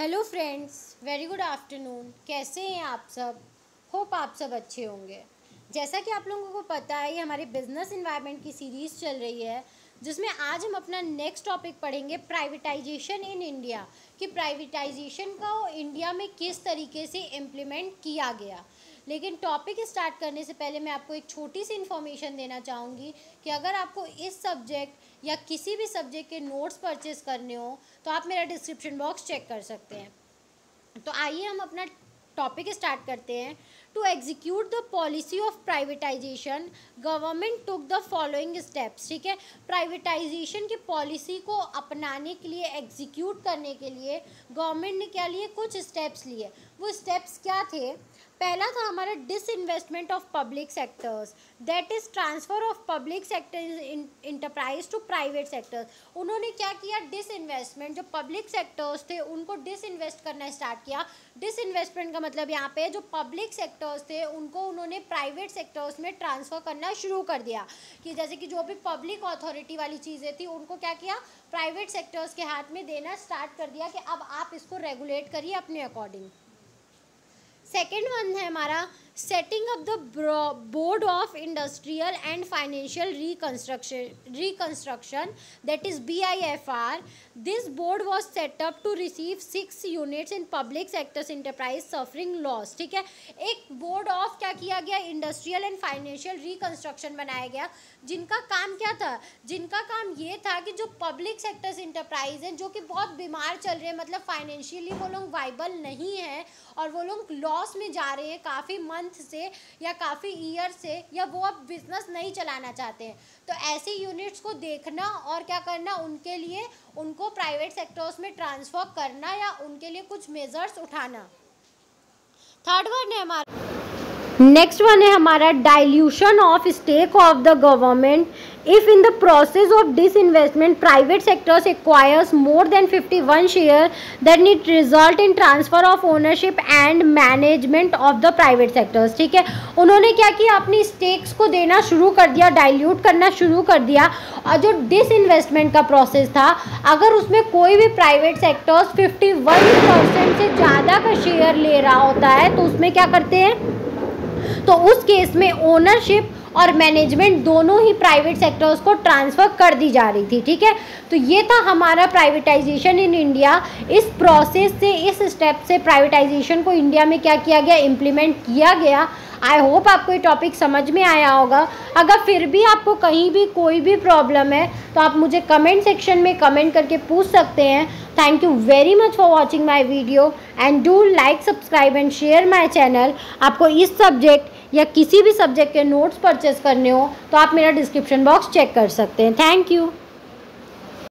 Hello friends very good afternoon कैसे हैं आप सब? होप आप सब अच्छे होंगे। जैसा कि आप लोगों को पता है, ये हमारी बिज़नेस इन्वायरमेंट की सीरीज़ चल रही है। जिसमें आज हम अपना नेक्स्ट टॉपिक पढ़ेंगे प्राइवेटाइजेशन इन इंडिया कि प्राइवेटाइजेशन को इंडिया में किस तरीके से इम्प्लीमेंट किया गया। लेकिन टॉपिक स्टार्ट करने से पहले मैं आपको एक छोटी सी इन्फॉर्मेशन देना चाहूँगी कि अगर आपको इस सब्जेक्ट या किसी भी सब्जेक्ट के नोट्स परचेज़ करने हो तो आप मेरा डिस्क्रिप्शन बॉक्स चेक कर सकते हैं। तो आइए हम अपना टॉपिक स्टार्ट करते हैं। To execute the policy of privatization government took the following steps ठीक है? प्राइवेटाइजेशन की पॉलिसी को अपनाने के लिए एग्जीक्यूट करने के लिए गवर्नमेंट ने क्या लिए? कुछ स्टेप्स लिए। वो स्टेप्स क्या थे? पहला था हमारा disinvestment of public sectors that is transfer of public sector enterprise to private sectors उन्होंने क्या किया? डिसइन्वेस्टमेंट जो पब्लिक सेक्टर्स थे, उनको डिसइन्वेस्ट करना स्टार्ट किया. डिसइन्वेस्टमेंट का मतलब यहाँ पे जो पब्लिक सेक्टर्स थे, उनको उन्होंने प्राइवेट सेक्टर्स में ट्रांसफ़र करना शुरू कर दिया. कि जैसे कि जो भी पब्लिक अथॉरिटी वाली चीज़ें थी, उनको क्या किया? प्राइवेट सेक्टर्स के हाथ में देना स्टार्ट कर दिया कि अब आप इसको रेगुलेट करिए अपने अकॉर्डिंग सेकेंड वन है हमारा। Setting up the board of industrial and financial reconstruction reconstruction that is B I F R this board was set up to receive six units in public sectors enterprise suffering loss ठीक है? एक board of क्या किया गया? Industrial and financial reconstruction बनाया गया। जिनका काम क्या था? जिनका काम ये था कि जो पब्लिक सेक्टर्स इंटरप्राइज हैं, जो कि बहुत बीमार चल रहे हैं मतलब फाइनेंशियली वो लोग वाइबल नहीं हैं, और वो लोग लॉस में जा रहे हैं, काफ़ी मन मंथ से या काफ़ी ईयर से या वो अब बिज़नेस नहीं चलाना चाहते हैं। तो ऐसी यूनिट्स को देखना और क्या करना, उनके लिए, उनको प्राइवेट सेक्टर्स में ट्रांसफ़र करना या उनके लिए कुछ मेजर्स उठाना। थर्ड वर्ड है हमारा। नेक्स्ट वन है हमारा dilution of stake of the government if in the process of disinvestment private sectors acquires more than 51 share that need result in transfer of ownership and management of the private sectors ठीक है? उन्होंने क्या किया? अपनी stakes को देना शुरू कर दिया डाइल्यूट करना शुरू कर दिया। और जो डिसइन्वेस्टमेंट का प्रोसेस था, अगर उसमें कोई भी प्राइवेट सेक्टर्स 51 परसेंट से ज़्यादा का शेयर ले रहा होता है तो उसमें क्या करते हैं? तो उस केस में ओनरशिप और मैनेजमेंट दोनों ही प्राइवेट सेक्टर्स को ट्रांसफ़र कर दी जा रही थी, ठीक है? तो ये था हमारा प्राइवेटाइजेशन इन इंडिया इस प्रोसेस से, इस स्टेप से प्राइवेटाइजेशन को इंडिया में क्या किया गया? इम्प्लीमेंट किया गया। आई होप आपको ये टॉपिक समझ में आया होगा। अगर फिर भी आपको कहीं भी कोई भी प्रॉब्लम है तो आप मुझे कमेंट सेक्शन में कमेंट करके पूछ सकते हैं। Thank you very much for watching my video and do like subscribe and share my channel आपको इस सब्जेक्ट या किसी भी सब्जेक्ट के नोट्स परचेज करने हो तो आप मेरा डिस्क्रिप्शन बॉक्स चेक कर सकते हैं। Thank you